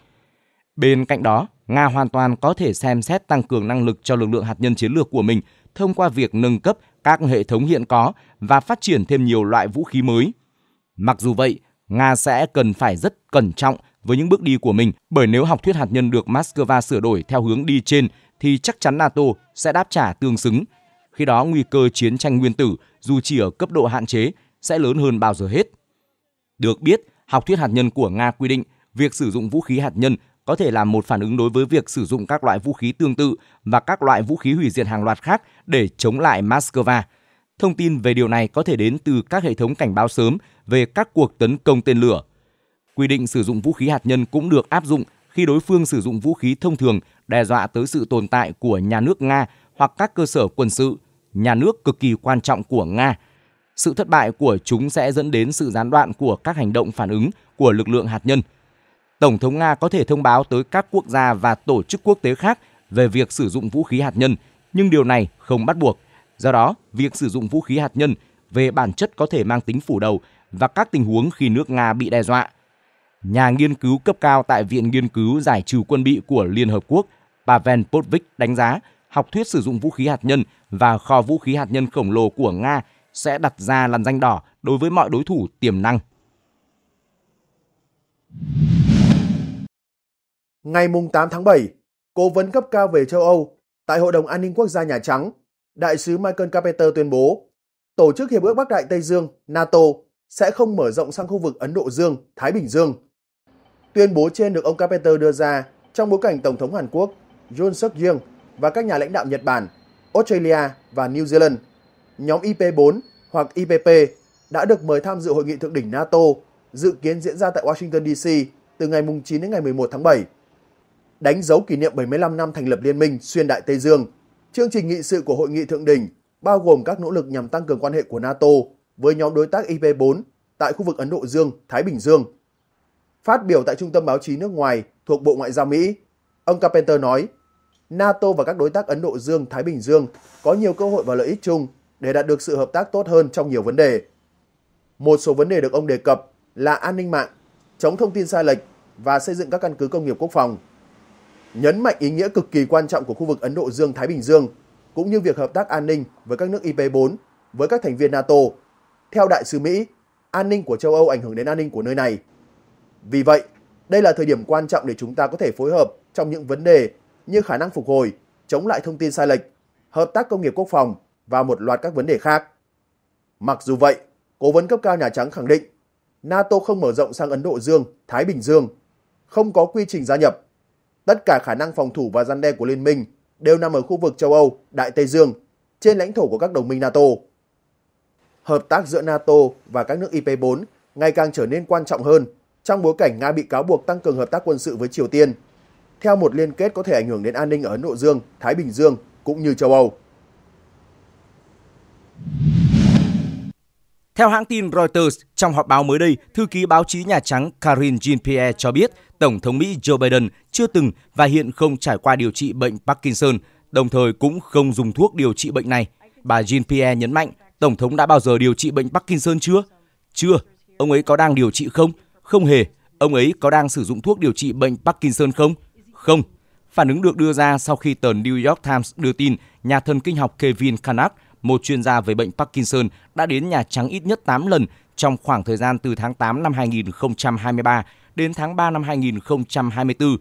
Speaker 3: Bên cạnh đó, Nga hoàn toàn có thể xem xét tăng cường năng lực cho lực lượng hạt nhân chiến lược của mình thông qua việc nâng cấp các hệ thống hiện có và phát triển thêm nhiều loại vũ khí mới. Mặc dù vậy, Nga sẽ cần phải rất cẩn trọng với những bước đi của mình, bởi nếu học thuyết hạt nhân được Moscow sửa đổi theo hướng đi trên thì chắc chắn NATO sẽ đáp trả tương xứng. Khi đó nguy cơ chiến tranh nguyên tử dù chỉ ở cấp độ hạn chế sẽ lớn hơn bao giờ hết. Được biết, học thuyết hạt nhân của Nga quy định việc sử dụng vũ khí hạt nhân có thể là một phản ứng đối với việc sử dụng các loại vũ khí tương tự và các loại vũ khí hủy diệt hàng loạt khác để chống lại Moscow. Thông tin về điều này có thể đến từ các hệ thống cảnh báo sớm về các cuộc tấn công tên lửa. Quy định sử dụng vũ khí hạt nhân cũng được áp dụng khi đối phương sử dụng vũ khí thông thường đe dọa tới sự tồn tại của nhà nước Nga hoặc các cơ sở quân sự, nhà nước cực kỳ quan trọng của Nga. Sự thất bại của chúng sẽ dẫn đến sự gián đoạn của các hành động phản ứng của lực lượng hạt nhân. Tổng thống Nga có thể thông báo tới các quốc gia và tổ chức quốc tế khác về việc sử dụng vũ khí hạt nhân, nhưng điều này không bắt buộc. Do đó, việc sử dụng vũ khí hạt nhân về bản chất có thể mang tính phủ đầu và các tình huống khi nước Nga bị đe dọa. Nhà nghiên cứu cấp cao tại Viện Nghiên cứu Giải trừ quân bị của Liên Hợp Quốc Pavel Potvich đánh giá học thuyết sử dụng vũ khí hạt nhân và kho vũ khí hạt nhân khổng lồ của Nga sẽ đặt ra làn danh đỏ đối với mọi đối thủ tiềm năng.
Speaker 1: Ngày 8 tháng 7, Cố vấn cấp cao về châu Âu tại Hội đồng An ninh Quốc gia Nhà Trắng, Đại sứ Michael Carpenter tuyên bố Tổ chức Hiệp ước Bắc Đại Tây Dương NATO sẽ không mở rộng sang khu vực Ấn Độ Dương, Thái Bình Dương. Tuyên bố trên được ông Carpenter đưa ra trong bối cảnh Tổng thống Hàn Quốc Yoon suk yeol và các nhà lãnh đạo Nhật Bản, Australia và New Zealand, nhóm IP4 hoặc IPP đã được mời tham dự hội nghị thượng đỉnh NATO dự kiến diễn ra tại Washington DC từ ngày 9 đến ngày 11 tháng 7. Đánh dấu kỷ niệm 75 năm thành lập Liên minh xuyên Đại Tây Dương, chương trình nghị sự của hội nghị thượng đỉnh bao gồm các nỗ lực nhằm tăng cường quan hệ của NATO với nhóm đối tác IP4 tại khu vực Ấn Độ Dương, Thái Bình Dương. Phát biểu tại Trung tâm Báo chí nước ngoài thuộc Bộ Ngoại giao Mỹ, ông Carpenter nói, NATO và các đối tác Ấn Độ Dương, Thái Bình Dương có nhiều cơ hội và lợi ích chung để đạt được sự hợp tác tốt hơn trong nhiều vấn đề. Một số vấn đề được ông đề cập là an ninh mạng, chống thông tin sai lệch và xây dựng các căn cứ công nghiệp quốc phòng. nhấn mạnh ý nghĩa cực kỳ quan trọng của khu vực Ấn Độ Dương-Thái Bình Dương, cũng như việc hợp tác an ninh với các nước IP4, với các thành viên NATO. Theo đại sứ Mỹ, an ninh của châu Âu ảnh hưởng đến an ninh của nơi này. Vì vậy, đây là thời điểm quan trọng để chúng ta có thể phối hợp trong những vấn đề như khả năng phục hồi, chống lại thông tin sai lệch, hợp tác công nghiệp quốc phòng và một loạt các vấn đề khác. Mặc dù vậy, Cố vấn cấp cao Nhà Trắng khẳng định NATO không mở rộng sang Ấn Độ Dương, Thái Bình Dương, không có quy trình gia nhập. Tất cả khả năng phòng thủ và gian đe của liên minh đều nằm ở khu vực châu Âu, Đại Tây Dương, trên lãnh thổ của các đồng minh NATO. Hợp tác giữa NATO và các nước IP4 ngày càng trở nên quan trọng hơn trong bối cảnh Nga bị cáo buộc tăng cường hợp tác quân sự với Triều Tiên, theo một liên kết có thể ảnh hưởng đến an ninh ở Ấn Độ Dương, Thái Bình Dương cũng như châu Âu.
Speaker 3: Theo hãng tin Reuters, trong họp báo mới đây, thư ký báo chí Nhà Trắng Karine Jean-Pierre cho biết Tổng thống Mỹ Joe Biden chưa từng và hiện không trải qua điều trị bệnh Parkinson, đồng thời cũng không dùng thuốc điều trị bệnh này. Bà Jean-Pierre nhấn mạnh, Tổng thống đã bao giờ điều trị bệnh Parkinson chưa? Chưa. Ông ấy có đang điều trị không? Không hề. Ông ấy có đang sử dụng thuốc điều trị bệnh Parkinson không? Không. Phản ứng được đưa ra sau khi tờ New York Times đưa tin nhà thần kinh học Kevin Kanak một chuyên gia về bệnh Parkinson đã đến Nhà Trắng ít nhất 8 lần trong khoảng thời gian từ tháng 8 năm 2023 đến tháng 3 năm 2024.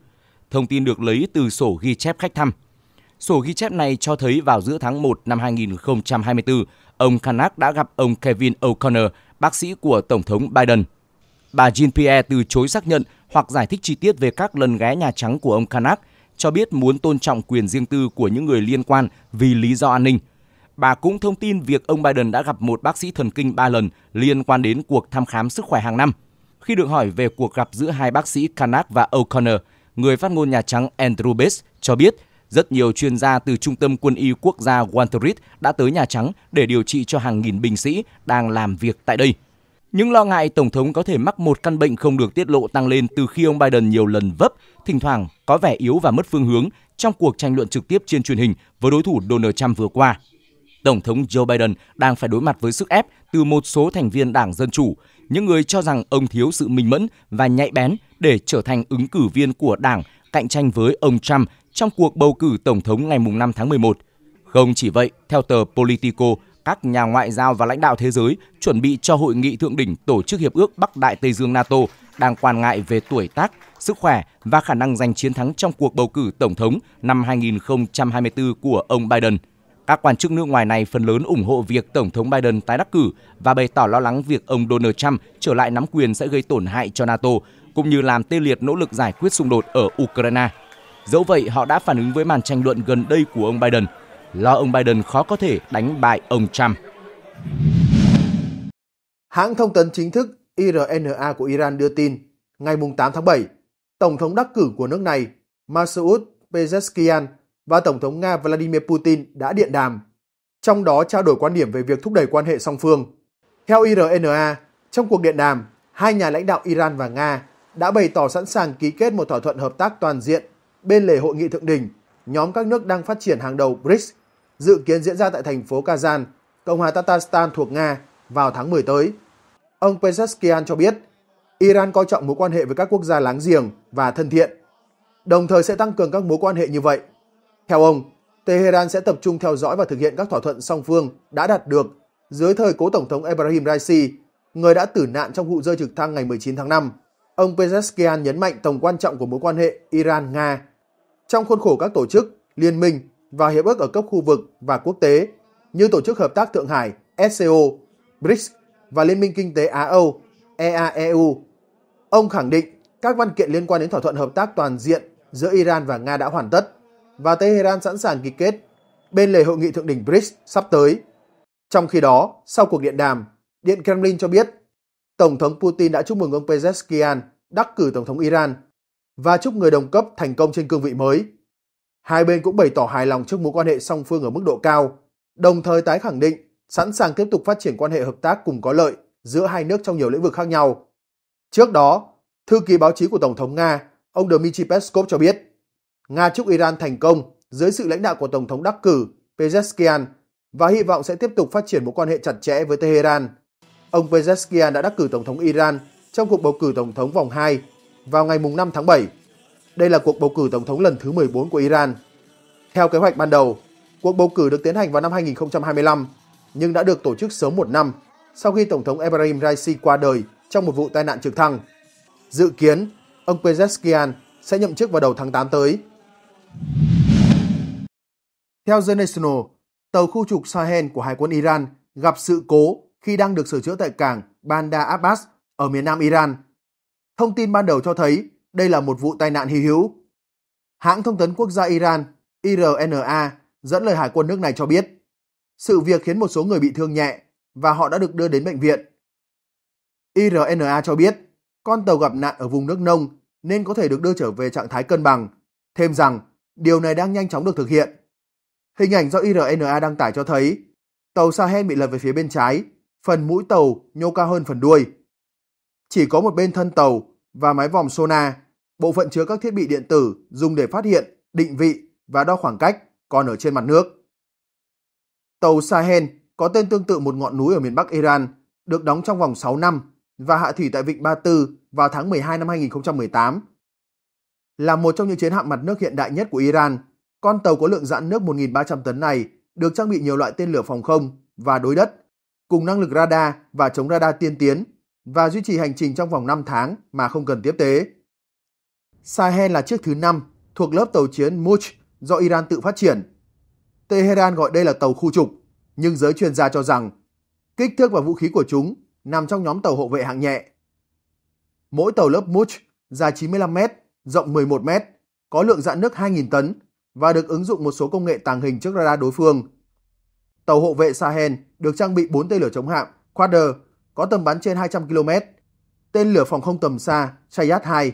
Speaker 3: Thông tin được lấy từ sổ ghi chép khách thăm. Sổ ghi chép này cho thấy vào giữa tháng 1 năm 2024, ông Kanak đã gặp ông Kevin O'Connor, bác sĩ của Tổng thống Biden. Bà Jean-Pierre từ chối xác nhận hoặc giải thích chi tiết về các lần ghé Nhà Trắng của ông Kanak, cho biết muốn tôn trọng quyền riêng tư của những người liên quan vì lý do an ninh – Bà cũng thông tin việc ông Biden đã gặp một bác sĩ thần kinh 3 lần liên quan đến cuộc thăm khám sức khỏe hàng năm. Khi được hỏi về cuộc gặp giữa hai bác sĩ Kanak và O'Connor, người phát ngôn Nhà Trắng Andrew Bates cho biết rất nhiều chuyên gia từ Trung tâm Quân y Quốc gia Walter Reed đã tới Nhà Trắng để điều trị cho hàng nghìn binh sĩ đang làm việc tại đây. Những lo ngại Tổng thống có thể mắc một căn bệnh không được tiết lộ tăng lên từ khi ông Biden nhiều lần vấp, thỉnh thoảng có vẻ yếu và mất phương hướng trong cuộc tranh luận trực tiếp trên truyền hình với đối thủ Donald Trump vừa qua. Tổng thống Joe Biden đang phải đối mặt với sức ép từ một số thành viên Đảng Dân Chủ, những người cho rằng ông thiếu sự minh mẫn và nhạy bén để trở thành ứng cử viên của Đảng cạnh tranh với ông Trump trong cuộc bầu cử Tổng thống ngày 5 tháng 11. Không chỉ vậy, theo tờ Politico, các nhà ngoại giao và lãnh đạo thế giới chuẩn bị cho hội nghị thượng đỉnh Tổ chức Hiệp ước Bắc Đại Tây Dương NATO đang quan ngại về tuổi tác, sức khỏe và khả năng giành chiến thắng trong cuộc bầu cử Tổng thống năm 2024 của ông Biden – các quan chức nước ngoài này phần lớn ủng hộ việc Tổng thống Biden tái đắc cử và bày tỏ lo lắng việc ông Donald Trump trở lại nắm quyền sẽ gây tổn hại cho NATO, cũng như làm tê liệt nỗ lực giải quyết xung đột ở Ukraine. Dẫu vậy, họ đã phản ứng với màn tranh luận gần đây của ông Biden, lo ông Biden khó có thể đánh bại ông Trump.
Speaker 1: Hãng thông tấn chính thức IRNA của Iran đưa tin, ngày 8 tháng 7, Tổng thống đắc cử của nước này Masoud Pezeshkian và Tổng thống Nga Vladimir Putin đã điện đàm, trong đó trao đổi quan điểm về việc thúc đẩy quan hệ song phương. Theo IRNA, trong cuộc điện đàm, hai nhà lãnh đạo Iran và Nga đã bày tỏ sẵn sàng ký kết một thỏa thuận hợp tác toàn diện bên lề hội nghị thượng đỉnh nhóm các nước đang phát triển hàng đầu BRICS dự kiến diễn ra tại thành phố Kazan, Cộng hòa Tatarstan thuộc Nga vào tháng 10 tới. Ông Pezeshkian cho biết, Iran coi trọng mối quan hệ với các quốc gia láng giềng và thân thiện, đồng thời sẽ tăng cường các mối quan hệ như vậy theo ông, Tehran sẽ tập trung theo dõi và thực hiện các thỏa thuận song phương đã đạt được dưới thời cố Tổng thống Ebrahim Raisi, người đã tử nạn trong vụ rơi trực thăng ngày 19 tháng 5. Ông Pezeshkian nhấn mạnh tầm quan trọng của mối quan hệ Iran-Nga trong khuôn khổ các tổ chức, liên minh và hiệp ước ở cấp khu vực và quốc tế như Tổ chức Hợp tác Thượng Hải SCO, BRICS và Liên minh Kinh tế Á-Âu EAEU. Ông khẳng định các văn kiện liên quan đến thỏa thuận hợp tác toàn diện giữa Iran và Nga đã hoàn tất và Tehran sẵn sàng ký kết bên lề hội nghị thượng đỉnh BRICS sắp tới. Trong khi đó, sau cuộc điện đàm, Điện Kremlin cho biết Tổng thống Putin đã chúc mừng ông Pezeshkian đắc cử Tổng thống Iran và chúc người đồng cấp thành công trên cương vị mới. Hai bên cũng bày tỏ hài lòng trước mối quan hệ song phương ở mức độ cao, đồng thời tái khẳng định sẵn sàng tiếp tục phát triển quan hệ hợp tác cùng có lợi giữa hai nước trong nhiều lĩnh vực khác nhau. Trước đó, thư ký báo chí của Tổng thống Nga, ông Dmitry Peskov cho biết Nga chúc Iran thành công dưới sự lãnh đạo của Tổng thống đắc cử Pezeshkian và hy vọng sẽ tiếp tục phát triển mối quan hệ chặt chẽ với Tehran. Ông Pezeshkian đã đắc cử Tổng thống Iran trong cuộc bầu cử Tổng thống vòng 2 vào ngày 5 tháng 7. Đây là cuộc bầu cử tổng thống lần thứ 14 của Iran. Theo kế hoạch ban đầu, cuộc bầu cử được tiến hành vào năm 2025 nhưng đã được tổ chức sớm một năm sau khi Tổng thống Ebrahim Raisi qua đời trong một vụ tai nạn trực thăng. Dự kiến, ông Pezeshkian sẽ nhậm chức vào đầu tháng 8 tới. Theo The National, tàu khu trục Sahel của Hải quân Iran gặp sự cố khi đang được sửa chữa tại cảng Bandar Abbas ở miền nam Iran. Thông tin ban đầu cho thấy đây là một vụ tai nạn hy hữu. Hãng thông tấn quốc gia Iran IRNA dẫn lời hải quân nước này cho biết sự việc khiến một số người bị thương nhẹ và họ đã được đưa đến bệnh viện. IRNA cho biết con tàu gặp nạn ở vùng nước nông nên có thể được đưa trở về trạng thái cân bằng, thêm rằng điều này đang nhanh chóng được thực hiện. Hình ảnh do IRNA đăng tải cho thấy tàu Sahel bị lật về phía bên trái, phần mũi tàu nhô cao hơn phần đuôi. Chỉ có một bên thân tàu và mái vòm sonar, bộ phận chứa các thiết bị điện tử dùng để phát hiện, định vị và đo khoảng cách còn ở trên mặt nước. Tàu Sahel có tên tương tự một ngọn núi ở miền Bắc Iran, được đóng trong vòng 6 năm và hạ thủy tại Vịnh Ba Tư vào tháng 12 năm 2018. Là một trong những chiến hạm mặt nước hiện đại nhất của Iran, con tàu có lượng dạn nước 1.300 tấn này được trang bị nhiều loại tên lửa phòng không và đối đất, cùng năng lực radar và chống radar tiên tiến và duy trì hành trình trong vòng 5 tháng mà không cần tiếp tế. Sahel là chiếc thứ 5 thuộc lớp tàu chiến Much do Iran tự phát triển. Tehran gọi đây là tàu khu trục, nhưng giới chuyên gia cho rằng kích thước và vũ khí của chúng nằm trong nhóm tàu hộ vệ hạng nhẹ. Mỗi tàu lớp Much dài 95 m, rộng 11 m, có lượng dạn nước 2.000 tấn và được ứng dụng một số công nghệ tàng hình trước radar đối phương. Tàu hộ vệ Sahel được trang bị 4 tên lửa chống hạm Quader có tầm bắn trên 200 km, tên lửa phòng không tầm xa Chayat 2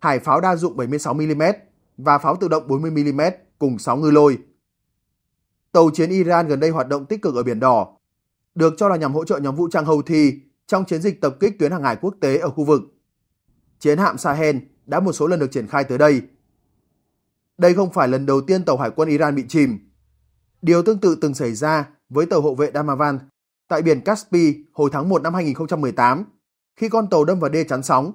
Speaker 1: hải pháo đa dụng 76mm và pháo tự động 40mm cùng 6 ngư lôi. Tàu chiến Iran gần đây hoạt động tích cực ở Biển Đỏ, được cho là nhằm hỗ trợ nhóm vũ trang Houthi trong chiến dịch tập kích tuyến hàng hải quốc tế ở khu vực. Chiến hạm Sahel đã một số lần được triển khai tới đây. Đây không phải lần đầu tiên tàu hải quân Iran bị chìm. Điều tương tự từng xảy ra với tàu hộ vệ Damavan tại biển Caspi hồi tháng 1 năm 2018 khi con tàu đâm vào đê chắn sóng.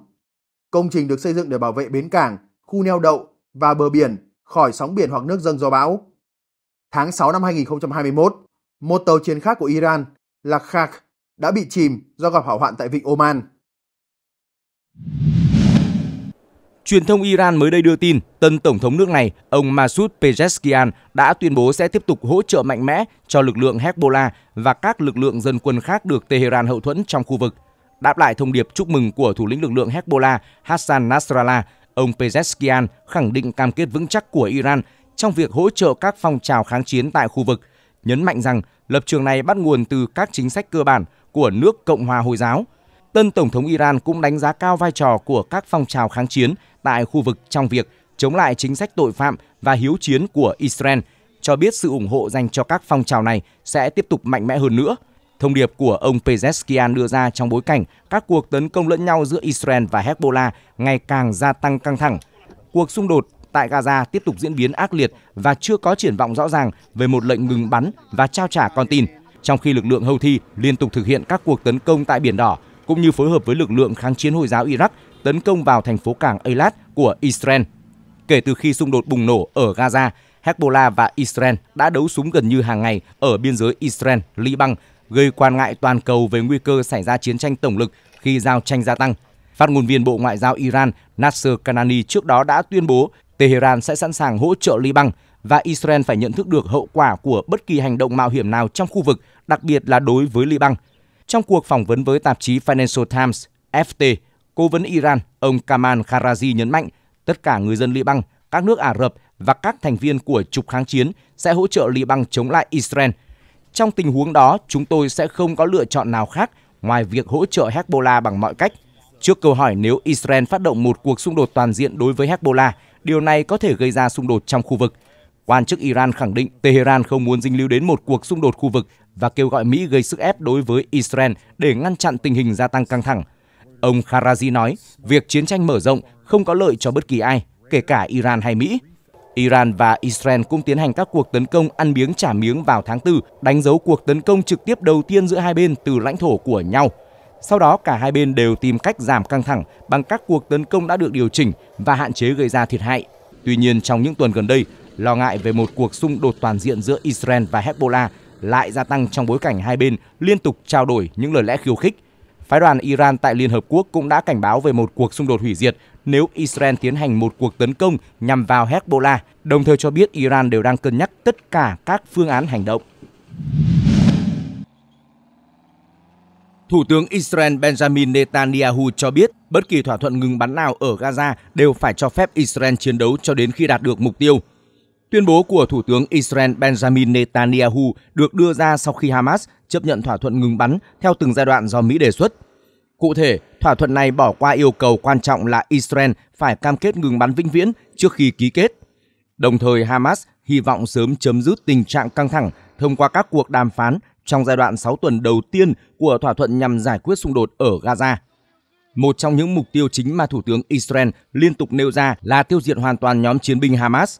Speaker 1: Công trình được xây dựng để bảo vệ bến cảng, khu neo đậu và bờ biển khỏi sóng biển hoặc nước dâng do bão. Tháng 6 năm 2021, một tàu chiến khác của Iran là Khak đã bị chìm do gặp hỏa hoạn tại vịnh Oman.
Speaker 3: Truyền thông Iran mới đây đưa tin, tân tổng thống nước này, ông Masoud Pezeshkian đã tuyên bố sẽ tiếp tục hỗ trợ mạnh mẽ cho lực lượng Hezbollah và các lực lượng dân quân khác được Tehran hậu thuẫn trong khu vực. Đáp lại thông điệp chúc mừng của thủ lĩnh lực lượng Hezbollah Hassan Nasrallah, ông Pezeshkian khẳng định cam kết vững chắc của Iran trong việc hỗ trợ các phong trào kháng chiến tại khu vực, nhấn mạnh rằng lập trường này bắt nguồn từ các chính sách cơ bản của nước Cộng hòa Hồi giáo. Tân Tổng thống Iran cũng đánh giá cao vai trò của các phong trào kháng chiến tại khu vực trong việc chống lại chính sách tội phạm và hiếu chiến của Israel, cho biết sự ủng hộ dành cho các phong trào này sẽ tiếp tục mạnh mẽ hơn nữa. Thông điệp của ông Pezeskian đưa ra trong bối cảnh các cuộc tấn công lẫn nhau giữa Israel và Hezbollah ngày càng gia tăng căng thẳng. Cuộc xung đột tại Gaza tiếp tục diễn biến ác liệt và chưa có triển vọng rõ ràng về một lệnh ngừng bắn và trao trả con tin, trong khi lực lượng Houthi liên tục thực hiện các cuộc tấn công tại Biển Đỏ cũng như phối hợp với lực lượng kháng chiến Hồi giáo Iraq tấn công vào thành phố cảng Eilat của Israel. Kể từ khi xung đột bùng nổ ở Gaza, Hezbollah và Israel đã đấu súng gần như hàng ngày ở biên giới Israel-Liban, gây quan ngại toàn cầu về nguy cơ xảy ra chiến tranh tổng lực khi giao tranh gia tăng. Phát ngôn viên Bộ Ngoại giao Iran Nasser Kanani trước đó đã tuyên bố Tehran sẽ sẵn sàng hỗ trợ Liban và Israel phải nhận thức được hậu quả của bất kỳ hành động mạo hiểm nào trong khu vực, đặc biệt là đối với Liban. Trong cuộc phỏng vấn với tạp chí Financial Times, FT, cố vấn Iran, ông Kamal Kharazi nhấn mạnh tất cả người dân Liban, các nước Ả Rập và các thành viên của trục kháng chiến sẽ hỗ trợ Liban chống lại Israel. Trong tình huống đó, chúng tôi sẽ không có lựa chọn nào khác ngoài việc hỗ trợ Hezbollah bằng mọi cách. Trước câu hỏi nếu Israel phát động một cuộc xung đột toàn diện đối với Hezbollah, điều này có thể gây ra xung đột trong khu vực. Quan chức Iran khẳng định Tehran không muốn dính líu đến một cuộc xung đột khu vực và kêu gọi Mỹ gây sức ép đối với Israel để ngăn chặn tình hình gia tăng căng thẳng. Ông Kharazi nói, việc chiến tranh mở rộng không có lợi cho bất kỳ ai, kể cả Iran hay Mỹ. Iran và Israel cũng tiến hành các cuộc tấn công ăn miếng trả miếng vào tháng 4, đánh dấu cuộc tấn công trực tiếp đầu tiên giữa hai bên từ lãnh thổ của nhau. Sau đó cả hai bên đều tìm cách giảm căng thẳng bằng các cuộc tấn công đã được điều chỉnh và hạn chế gây ra thiệt hại. Tuy nhiên trong những tuần gần đây, lo ngại về một cuộc xung đột toàn diện giữa Israel và Hezbollah lại gia tăng trong bối cảnh hai bên liên tục trao đổi những lời lẽ khiêu khích. Phái đoàn Iran tại Liên Hợp Quốc cũng đã cảnh báo về một cuộc xung đột hủy diệt nếu Israel tiến hành một cuộc tấn công nhằm vào Hezbollah, đồng thời cho biết Iran đều đang cân nhắc tất cả các phương án hành động. Thủ tướng Israel Benjamin Netanyahu cho biết bất kỳ thỏa thuận ngừng bắn nào ở Gaza đều phải cho phép Israel chiến đấu cho đến khi đạt được mục tiêu. Tuyên bố của Thủ tướng Israel Benjamin Netanyahu được đưa ra sau khi Hamas chấp nhận thỏa thuận ngừng bắn theo từng giai đoạn do Mỹ đề xuất. Cụ thể, thỏa thuận này bỏ qua yêu cầu quan trọng là Israel phải cam kết ngừng bắn vĩnh viễn trước khi ký kết. Đồng thời, Hamas hy vọng sớm chấm dứt tình trạng căng thẳng thông qua các cuộc đàm phán trong giai đoạn 6 tuần đầu tiên của thỏa thuận nhằm giải quyết xung đột ở Gaza. Một trong những mục tiêu chính mà Thủ tướng Israel liên tục nêu ra là tiêu diệt hoàn toàn nhóm chiến binh Hamas.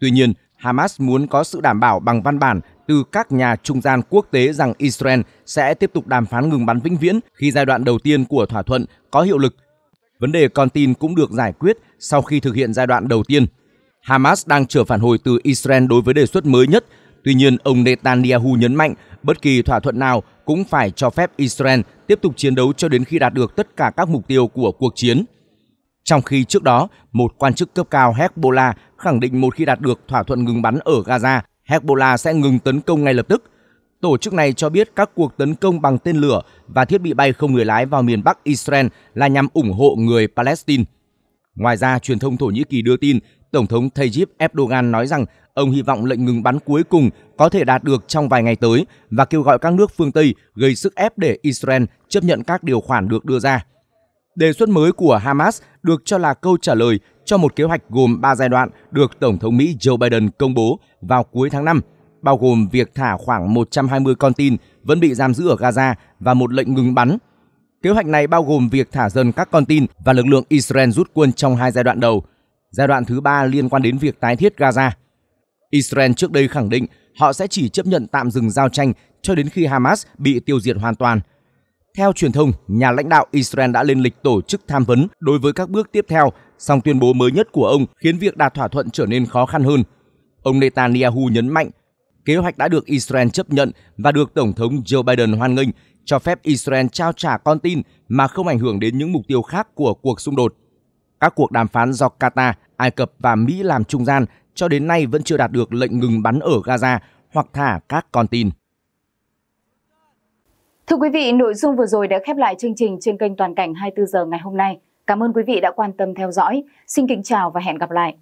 Speaker 3: Tuy nhiên, Hamas muốn có sự đảm bảo bằng văn bản từ các nhà trung gian quốc tế rằng Israel sẽ tiếp tục đàm phán ngừng bắn vĩnh viễn khi giai đoạn đầu tiên của thỏa thuận có hiệu lực. Vấn đề con tin cũng được giải quyết sau khi thực hiện giai đoạn đầu tiên. Hamas đang chờ phản hồi từ Israel đối với đề xuất mới nhất. Tuy nhiên, ông Netanyahu nhấn mạnh bất kỳ thỏa thuận nào cũng phải cho phép Israel tiếp tục chiến đấu cho đến khi đạt được tất cả các mục tiêu của cuộc chiến. Trong khi trước đó, một quan chức cấp cao Hezbollah khẳng định một khi đạt được thỏa thuận ngừng bắn ở Gaza, Hezbollah sẽ ngừng tấn công ngay lập tức. Tổ chức này cho biết các cuộc tấn công bằng tên lửa và thiết bị bay không người lái vào miền Bắc Israel là nhằm ủng hộ người Palestine. Ngoài ra, truyền thông Thổ Nhĩ Kỳ đưa tin Tổng thống Tayyip Erdogan nói rằng ông hy vọng lệnh ngừng bắn cuối cùng có thể đạt được trong vài ngày tới và kêu gọi các nước phương Tây gây sức ép để Israel chấp nhận các điều khoản được đưa ra. Đề xuất mới của Hamas được cho là câu trả lời cho một kế hoạch gồm 3 giai đoạn được Tổng thống Mỹ Joe Biden công bố vào cuối tháng 5, bao gồm việc thả khoảng 120 con tin vẫn bị giam giữ ở Gaza và một lệnh ngừng bắn. Kế hoạch này bao gồm việc thả dần các con tin và lực lượng Israel rút quân trong hai giai đoạn đầu. Giai đoạn thứ ba liên quan đến việc tái thiết Gaza. Israel trước đây khẳng định họ sẽ chỉ chấp nhận tạm dừng giao tranh cho đến khi Hamas bị tiêu diệt hoàn toàn – theo truyền thông, nhà lãnh đạo Israel đã lên lịch tổ chức tham vấn đối với các bước tiếp theo, song tuyên bố mới nhất của ông khiến việc đạt thỏa thuận trở nên khó khăn hơn. Ông Netanyahu nhấn mạnh, kế hoạch đã được Israel chấp nhận và được Tổng thống Joe Biden hoan nghênh, cho phép Israel trao trả con tin mà không ảnh hưởng đến những mục tiêu khác của cuộc xung đột. Các cuộc đàm phán do Qatar, Ai Cập và Mỹ làm trung gian cho đến nay vẫn chưa đạt được lệnh ngừng bắn ở Gaza hoặc thả các con tin.
Speaker 2: Thưa quý vị, nội dung vừa rồi đã khép lại chương trình trên kênh Toàn cảnh 24 giờ ngày hôm nay. Cảm ơn quý vị đã quan tâm theo dõi. Xin kính chào và hẹn gặp lại.